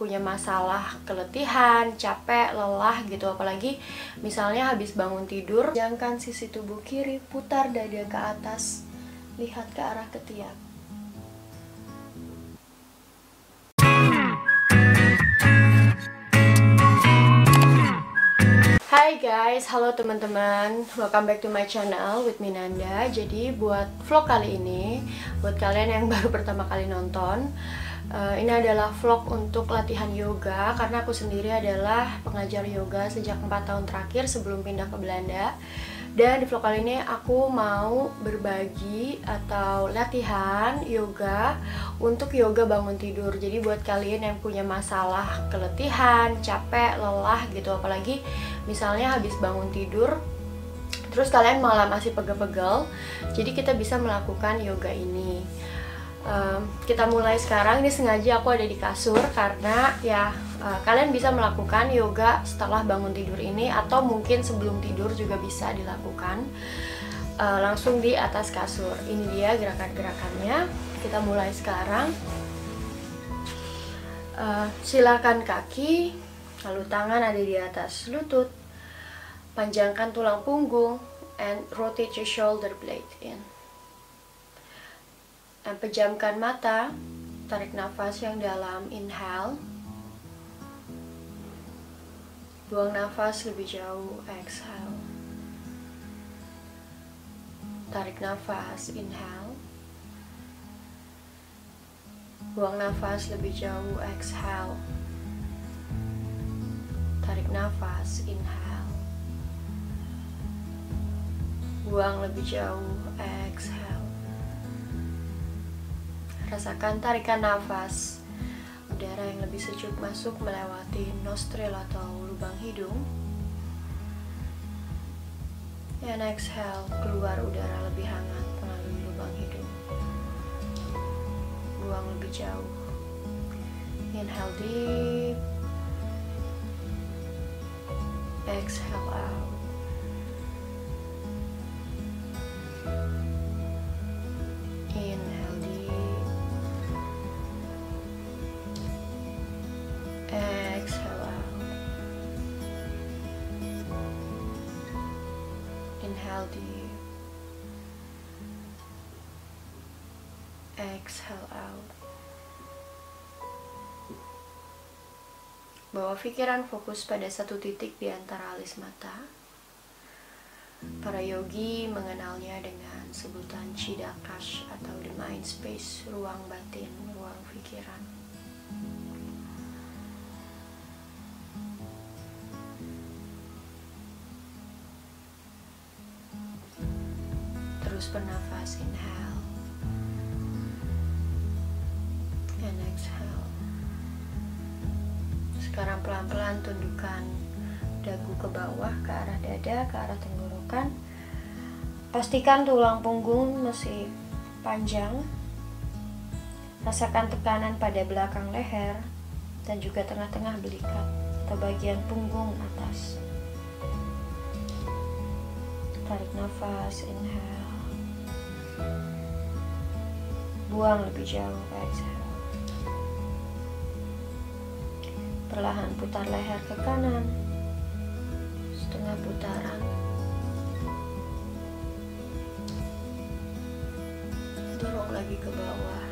punya masalah keletihan, capek, lelah gitu. Apalagi misalnya habis bangun tidur jangkan sisi tubuh kiri putar dada ke atas lihat ke arah ketiak Hai guys, halo teman-teman. Welcome back to my channel with Minanda. Jadi buat vlog kali ini Buat kalian yang baru pertama kali nonton Uh, ini adalah vlog untuk latihan yoga karena aku sendiri adalah pengajar yoga sejak 4 tahun terakhir sebelum pindah ke Belanda. Dan di vlog kali ini aku mau berbagi atau latihan yoga untuk yoga bangun tidur. Jadi buat kalian yang punya masalah keletihan, capek, lelah gitu apalagi misalnya habis bangun tidur terus kalian malah masih pegel-pegel. Jadi kita bisa melakukan yoga ini um, kita mulai sekarang. Ini sengaja aku ada di kasur karena ya uh, kalian bisa melakukan yoga setelah bangun tidur ini atau mungkin sebelum tidur juga bisa dilakukan uh, langsung di atas kasur. Ini dia gerakan-gerakannya. Kita mulai sekarang. Uh, silakan kaki lalu tangan ada di atas lutut. Panjangkan tulang punggung and rotate your shoulder blade in dan pejamkan mata tarik nafas yang dalam inhale. Buang nafas lebih jauh exhale. Tarik nafas inhale. Buang nafas lebih jauh exhale. Tarik nafas inhale. Buang lebih jauh exhale Rasakan tarikan nafas. Udara yang lebih sejuk masuk melewati nostril atau lubang hidung. Dan exhale, keluar udara lebih hangat melalui lubang hidung. Buang lebih jauh. Inhale deep. Exhale out exhale out Bawa pikiran fokus pada satu titik di antara alis mata. Para yogi mengenalnya dengan sebutan Chidakash atau the mind space, ruang batin, ruang pikiran. Terus bernafas, inhale. and exhale. Sekarang pelan-pelan tundukkan dagu ke bawah ke arah dada ke arah tenggorokan. Pastikan tulang punggung masih panjang. Rasakan tekanan pada belakang leher dan juga tengah-tengah belikat atau bagian punggung atas. Tarik nafas inhale buang lebih jauh exhale Perlahan putar leher ke kanan. Setengah putaran. Dorong lagi ke bawah.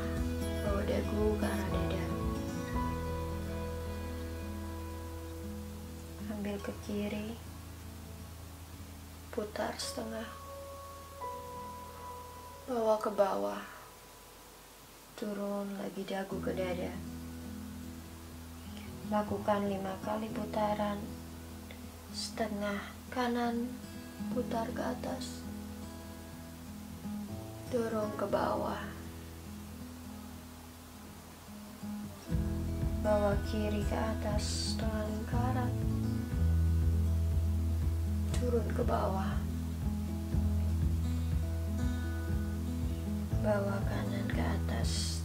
Bawa dagu ke arah dada. Ambil ke kiri. Putar setengah Bawa ke bawah. Turun lagi dagu ke dada. Lakukan lima kali putaran. Setengah kanan Putar ke atas. Dorong ke bawah. Bawa kiri ke atas Setengah lingkaran. Turun ke bawah Bawa kanan ke atas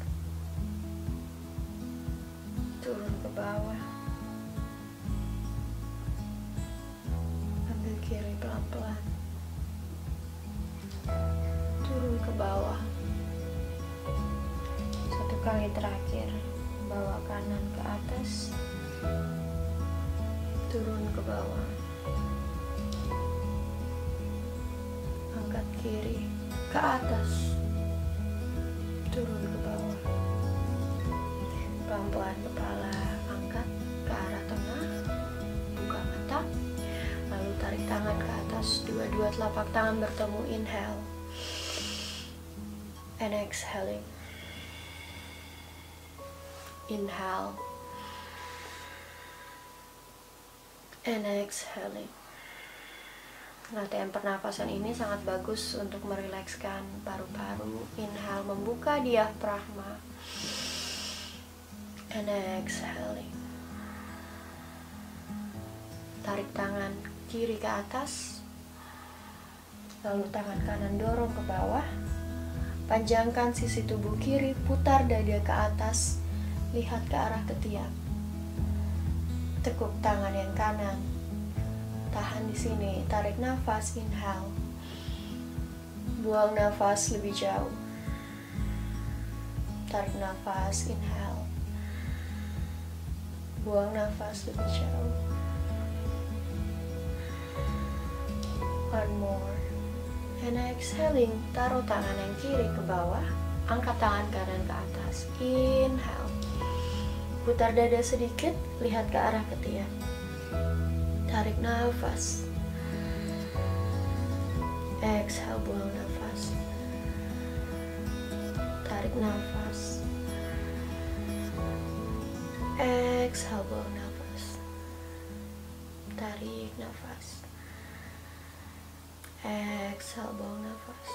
turun ke bawah ambil kiri pelan-pelan turun ke bawah. Satu kali terakhir bawa kanan ke atas turun ke bawah. Angkat kiri ke atas turun ke bawah. Pelan-pelan kepala angkat ke arah tengah buka mata lalu tarik tangan ke atas. Dua-dua telapak tangan bertemu inhale. And exhaling. Inhale. And exhaling latihan pernafasan ini sangat bagus untuk merilekskan paru-paru. Inhale membuka diafragma and exhaling. Tarik tangan kiri ke atas. Lalu tangan kanan dorong ke bawah. Panjangkan sisi tubuh kiri putar dada ke atas. Lihat ke arah ketiak. Tekuk tangan yang kanan. Tahan di sini, tarik nafas, inhale. Buang nafas lebih jauh. Tarik nafas, inhale. Buang nafas lebih jauh. One more. And exhaling, taruh tangan yang kiri ke bawah, angkat tangan kanan ke atas. Inhale. Putar dada sedikit, lihat ke arah ketiak. Tarik nafas. Exhale, buang nafas. Tarik nafas. Exhale, buang nafas. Tarik nafas. Exhale, buang nafas.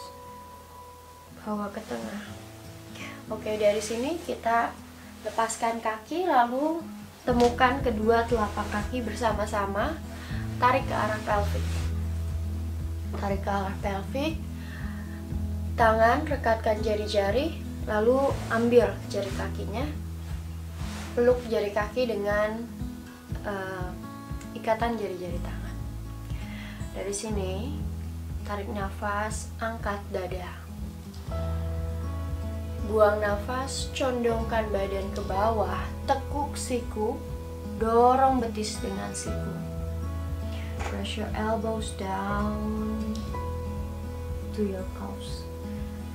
Bawa ke tengah. Oke, dari sini kita Lepaskan kaki lalu temukan kedua telapak kaki bersama-sama. Tarik ke arah pelvic. Tarik ke arah pelvic. Tangan rekatkan jari-jari lalu ambil jari kakinya. Peluk jari kaki dengan uh, ikatan jari-jari tangan. Dari sini tarik nafas, angkat dada. Buang nafas, condongkan badan ke bawah, tekuk siku, dorong betis dengan siku. Press your elbows down to your calves.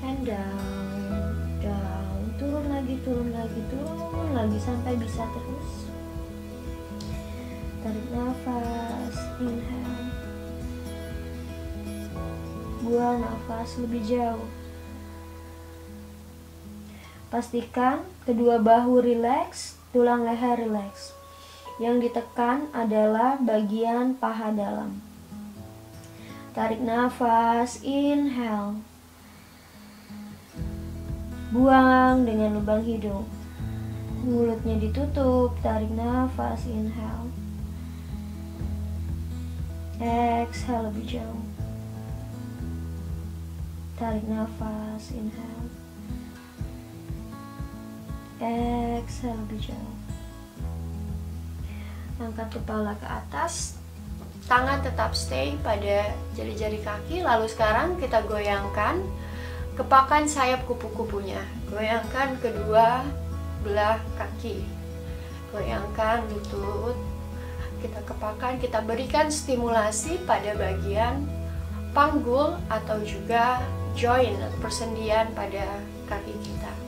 And down, down, turun lagi, turun lagi, turun lagi sampai bisa terus. Tarik nafas, inhale. Buang nafas lebih jauh. Pastikan kedua bahu rileks, tulang leher rileks. Yang ditekan adalah bagian paha dalam. Tarik nafas, inhale. Buang dengan lubang hidung. Mulutnya ditutup, tarik nafas, inhale. Exhale lebih jauh. Tarik nafas, inhale. Exhale jauh. Angkat kepala ke atas. Tangan tetap stay pada jari-jari kaki. Lalu sekarang kita goyangkan kepakan sayap kupu-kupunya. Goyangkan kedua belah kaki. Goyangkan lutut. Kita kepakan, kita berikan stimulasi pada bagian panggul atau juga joint persendian pada kaki kita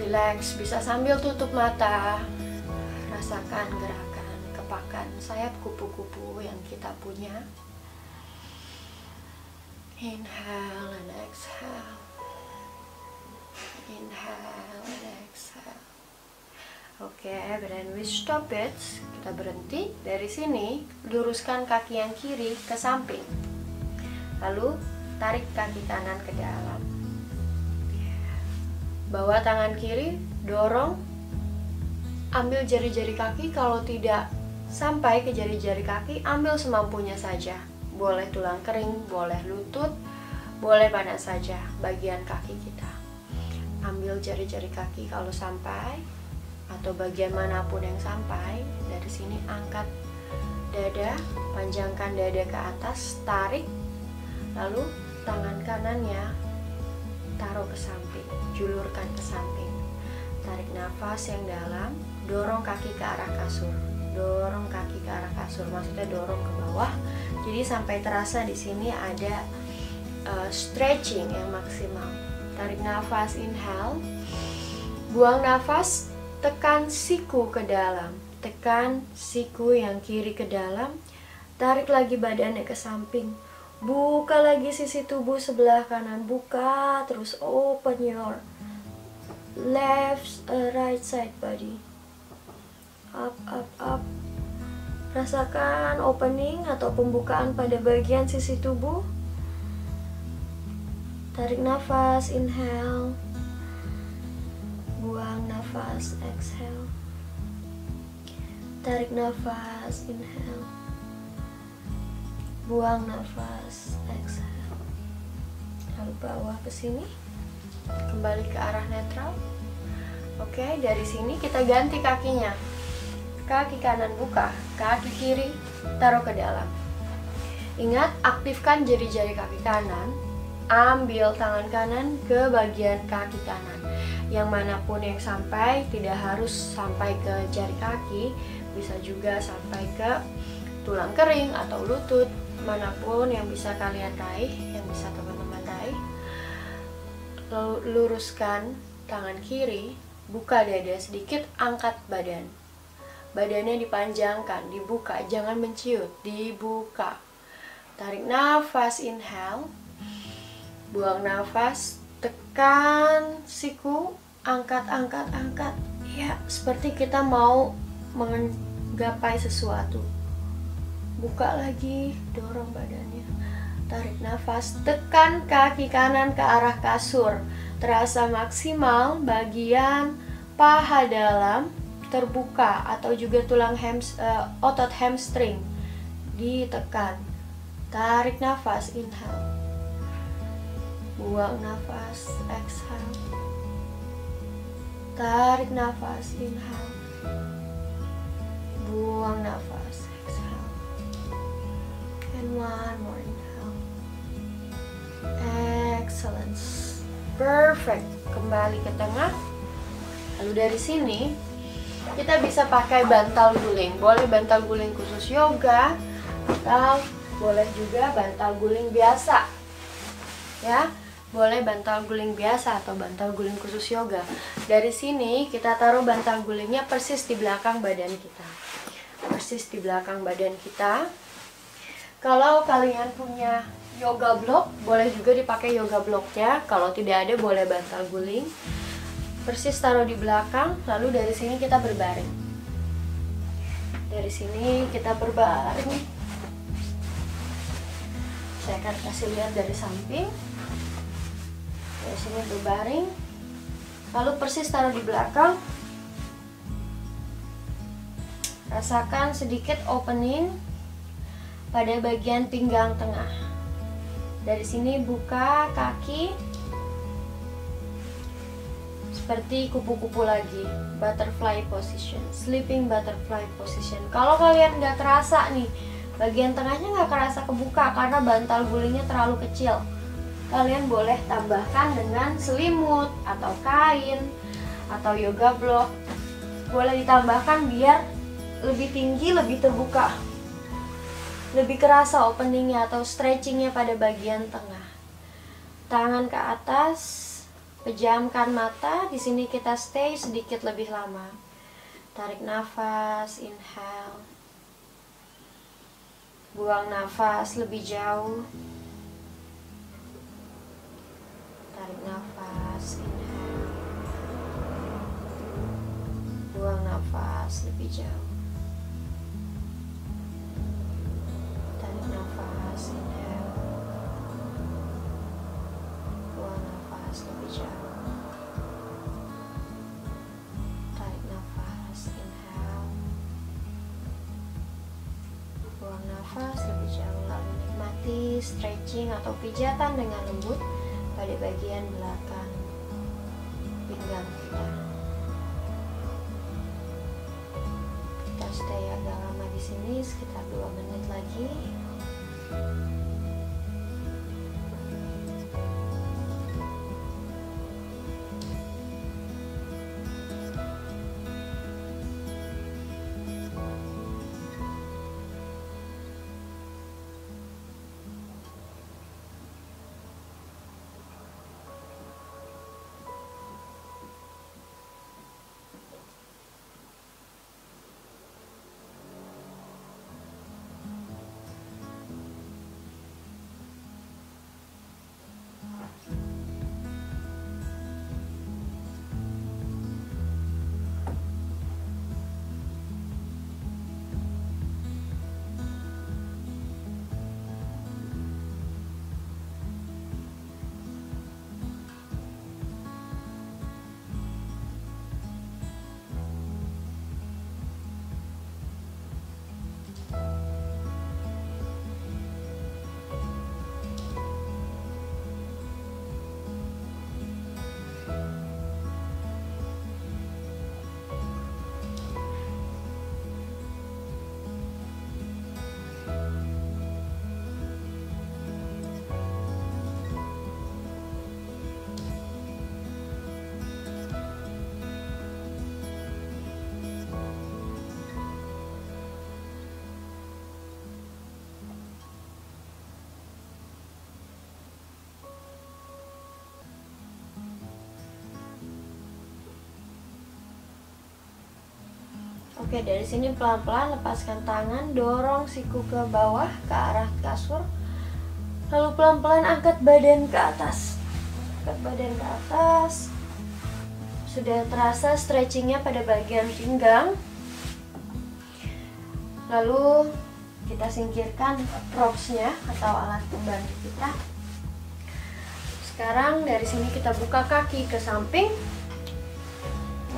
relax bisa sambil tutup mata rasakan gerakan kepakan sayap kupu-kupu yang kita punya. Inhale and exhale. Inhale and exhale. Oke okay, then we stop it. Kita berhenti. Dari sini luruskan kaki yang kiri ke samping. Lalu tarik kaki kanan ke dalam bawa tangan kiri, dorong, ambil jari-jari kaki. Kalau tidak sampai ke jari-jari kaki, ambil semampunya saja. Boleh tulang kering, boleh lutut, boleh mana saja bagian kaki kita. Ambil jari-jari kaki kalau sampai, atau bagian mana pun yang sampai. Dari sini angkat dada, panjangkan dada ke atas, tarik, lalu tangan kanannya taruh ke samping, julurkan ke samping. Tarik nafas yang dalam, dorong kaki ke arah kasur. dorong kaki ke arah kasur maksudnya dorong ke bawah. Jadi sampai terasa di sini ada uh, stretching yang maksimal. Tarik nafas inhale. Buang nafas tekan siku ke dalam. Tekan siku yang kiri ke dalam. Tarik lagi badannya ke samping buka lagi sisi tubuh sebelah kanan. Buka terus open your left uh, right side body. Up up up. Rasakan opening atau pembukaan pada bagian sisi tubuh. Tarik nafas inhale. Buang nafas exhale. Tarik nafas inhale buang nafas exhale. Lalu bawah ke sini. Kembali ke arah netral. Oke dari sini kita ganti kakinya. Kaki kanan buka kaki kiri taruh ke dalam. Ingat aktifkan jari-jari kaki kanan. Ambil tangan kanan ke bagian kaki kanan. Yang mana pun yang sampai tidak harus sampai ke jari kaki. Bisa juga sampai ke tulang kering atau lutut mana pun yang bisa kalian raih yang bisa teman-teman raih lalu luruskan tangan kiri buka dada sedikit angkat badan badannya dipanjangkan, dibuka, jangan menciut, dibuka. Tarik nafas, inhale. Buang nafas, tekan siku, angkat, angkat, angkat. Ya, seperti kita mau menggapai sesuatu. Buka lagi, dorong badannya. Tarik nafas, tekan kaki kanan ke arah kasur. Terasa maksimal bagian paha dalam, terbuka atau juga tulang hams, uh, otot hamstring ditekan. Tarik nafas, inhale. Buang nafas, exhale. Tarik nafas, inhale. Buang nafas, Perfect. Kembali ke tengah. Lalu dari sini kita bisa pakai bantal guling. Boleh bantal guling khusus yoga atau boleh juga bantal guling biasa. Ya boleh bantal guling biasa atau bantal guling khusus yoga. Dari sini kita taruh bantal gulingnya persis di belakang badan kita. Persis di belakang badan kita. Kalau kalian punya yoga block boleh juga dipakai yoga blocknya. Kalau tidak ada boleh bantal guling. Persis taruh di belakang lalu dari sini kita berbaring. Dari sini kita berbaring. Saya akan kasih lihat dari samping. Dari sini berbaring. Lalu persis taruh di belakang. Rasakan sedikit opening pada bagian pinggang tengah dari sini buka kaki. Seperti kupu-kupu lagi. Butterfly position. Sleeping butterfly position. Kalau kalian nggak kerasa nih bagian tengahnya nggak kerasa kebuka karena bantal gulingnya terlalu kecil. Kalian boleh tambahkan dengan selimut atau kain atau yoga block. Boleh ditambahkan biar lebih tinggi lebih terbuka lebih kerasa openingnya atau stretchingnya pada bagian tengah tangan ke atas Pejamkan mata, di sini kita stay sedikit lebih lama. Tarik nafas, inhale. Buang nafas lebih jauh. Tarik nafas, inhale. Buang nafas lebih jauh. Nafas, inhale. nafas lebih jauh. Tarik nafas inhale. Buang nafas lebih jauh. Lalu nikmati stretching atau pijatan dengan lembut pada bagian belakang pinggang kita. Kita stay agak lama di sini sekitar 2 menit lagi うん。now. Oke, dari sini pelan-pelan lepaskan tangan, dorong siku ke bawah ke arah kasur. Lalu pelan-pelan angkat badan ke atas. Angkat badan ke atas. Sudah terasa stretchingnya pada bagian pinggang. Lalu kita singkirkan propsnya atau alat pembantu kita. Sekarang dari sini kita buka kaki ke samping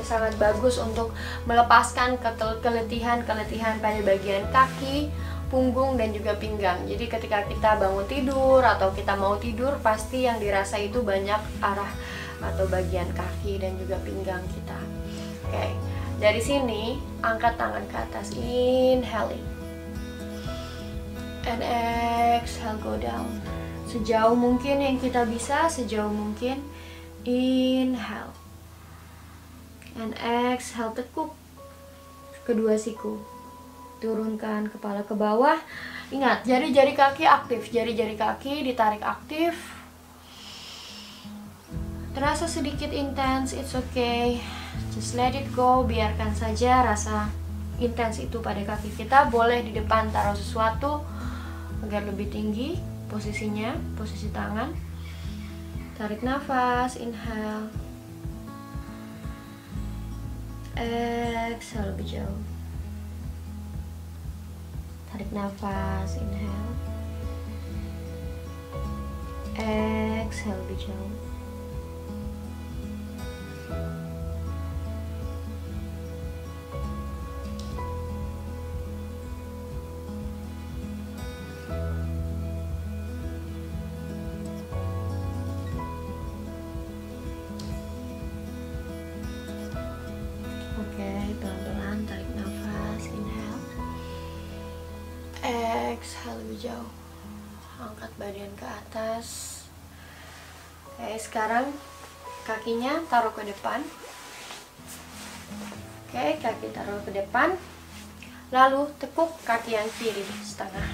sangat bagus untuk melepaskan keletihan-keletihan pada bagian kaki, punggung dan juga pinggang. Jadi ketika kita bangun tidur atau kita mau tidur pasti yang dirasa itu banyak arah atau bagian kaki dan juga pinggang kita. Oke. Dari sini angkat tangan ke atas, inhale. And exhale go down. Sejauh mungkin yang kita bisa, sejauh mungkin inhale and exhale tekuk kedua siku. Turunkan kepala ke bawah. Ingat jari-jari kaki aktif. Jari-jari kaki ditarik aktif. Terasa sedikit intens it's okay. Just let it go biarkan saja rasa intens itu pada kaki kita. Boleh di depan taruh sesuatu agar lebih tinggi posisinya posisi tangan. Tarik nafas inhale exhale lebih jauh. Tarik nafas inhale. Exhale lebih jauh exhale lebih jauh. Angkat badan ke atas. Oke sekarang kakinya taruh ke depan. Oke kaki taruh ke depan. Lalu tekuk kaki yang kiri setengah.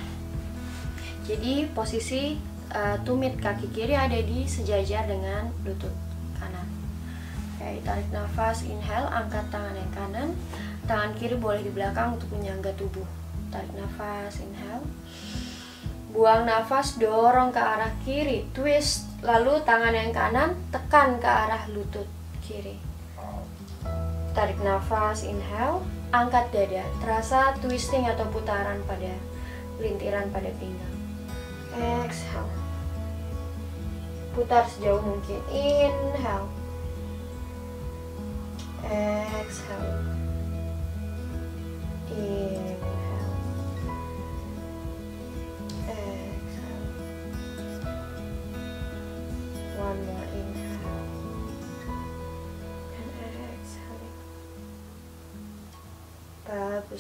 Jadi posisi uh, tumit kaki kiri ada di sejajar dengan lutut kanan. Oke tarik nafas inhale angkat tangan yang kanan. Tangan kiri boleh di belakang untuk menyangga tubuh tarik nafas inhale. Buang nafas dorong ke arah kiri. Twist lalu tangan yang kanan tekan ke arah lutut kiri. Tarik nafas inhale. Angkat dada. Terasa twisting atau putaran pada lintiran pada pinggang. Exhale. Putar sejauh mungkin. Inhale. Exhale. Inhale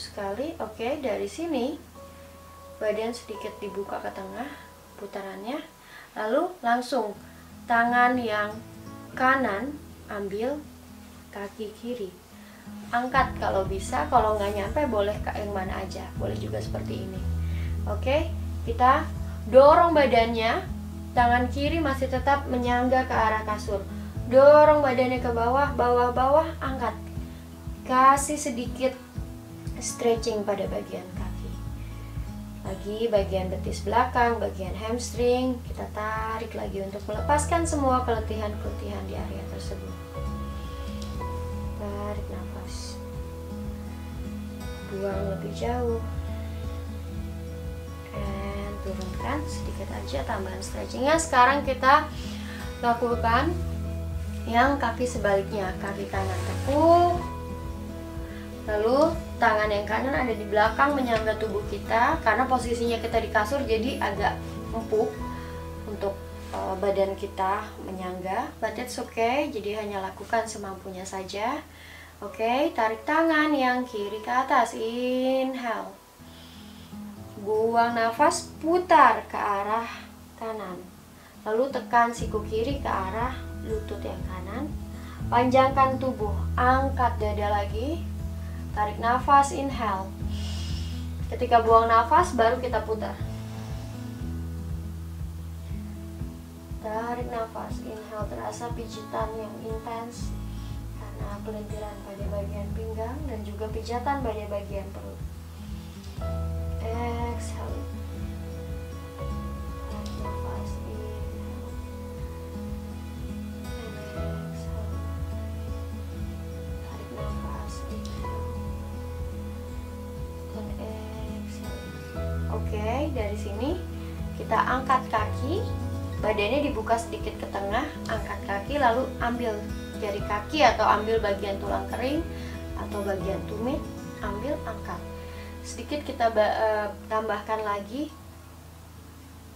sekali. Oke dari sini badan sedikit dibuka ke tengah putarannya. Lalu langsung tangan yang kanan ambil kaki kiri. Angkat kalau bisa kalau nggak nyampe boleh ke yang mana aja. Boleh juga seperti ini. Oke kita dorong badannya. Tangan kiri masih tetap menyangga ke arah kasur. Dorong badannya ke bawah bawah bawah angkat. Kasih sedikit stretching pada bagian kaki. Lagi bagian betis belakang, bagian hamstring kita tarik lagi untuk melepaskan semua keletihan-keletihan di area tersebut. Tarik nafas. Buang lebih jauh. Dan turunkan sedikit aja tambahan stretchingnya sekarang kita lakukan yang kaki sebaliknya kaki kanan tekuk lalu tangan yang kanan ada di belakang menyangga tubuh kita karena posisinya kita di kasur jadi agak empuk untuk uh, badan kita menyangga. But it's okay jadi hanya lakukan semampunya saja. Oke okay, tarik tangan yang kiri ke atas. Inhale. Buang nafas putar ke arah kanan. Lalu tekan siku kiri ke arah lutut yang kanan. Panjangkan tubuh angkat dada lagi Tarik nafas, inhale. Ketika buang nafas, baru kita putar. Tarik nafas, inhale terasa pijitan yang intens. Nah, pelintiran pada bagian pinggang dan juga pijatan pada bagian perut. Dari sini kita angkat kaki, badannya dibuka sedikit ke tengah, angkat kaki lalu ambil jari kaki atau ambil bagian tulang kering atau bagian tumit, ambil angkat. Sedikit kita uh, tambahkan lagi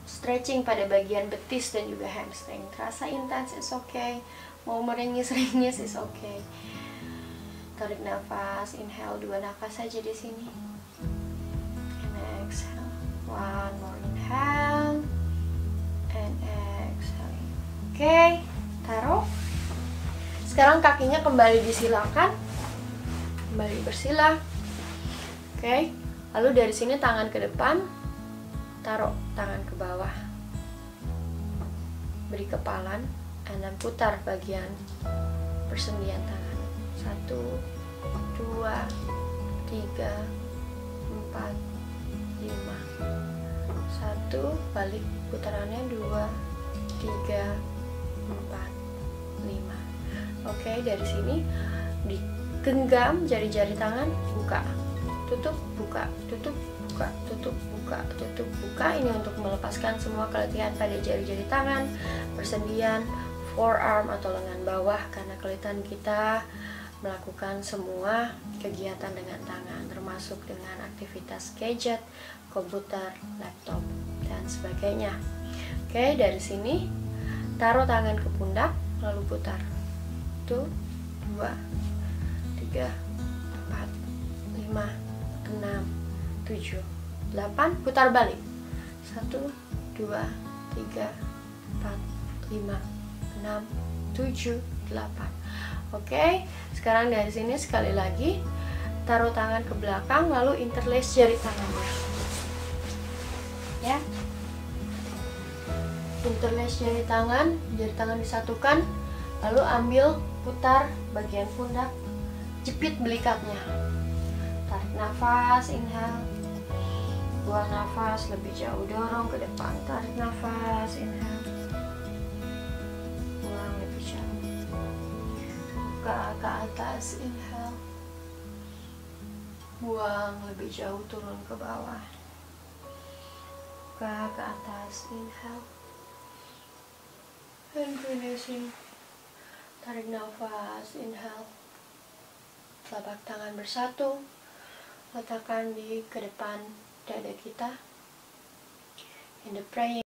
stretching pada bagian betis dan juga hamstring. Terasa intens is okay. Mau meringis-ringis is okay. Tarik nafas, inhale dua nafas saja di sini. Sekarang kakinya kembali disilakan. Kembali bersila. Oke. Lalu dari sini tangan ke depan. Taruh tangan ke bawah. Beri kepalan dan putar bagian persendian tangan. Satu, dua, tiga, empat, lima. Satu, balik putarannya dua, tiga, empat, lima. Oke, dari sini digenggam jari-jari tangan, buka, tutup, buka, tutup, buka, tutup, buka, tutup, buka. Ini untuk melepaskan semua keletihan pada jari-jari tangan, persendian, forearm atau lengan bawah karena kelihatan kita melakukan semua kegiatan dengan tangan termasuk dengan aktivitas gadget, komputer, laptop dan sebagainya. Oke, dari sini taruh tangan ke pundak lalu putar satu dua tiga empat lima enam tujuh delapan. Putar balik. Satu dua tiga empat lima enam tujuh delapan. Oke sekarang dari sini sekali lagi. Taruh tangan ke belakang lalu interlace jari tangannya. Ya. Interlace jari tangan jari tangan disatukan lalu ambil putar bagian pundak jepit belikatnya tarik nafas inhale. Buang nafas lebih jauh dorong ke depan. Tarik nafas inhale. Buang lebih jauh. Buka ke atas inhale. Buang lebih jauh turun ke bawah. Buka ke atas inhale. And releasing Tarik nafas, inhale. Telapak tangan bersatu. Letakkan di ke depan dada kita. In the praying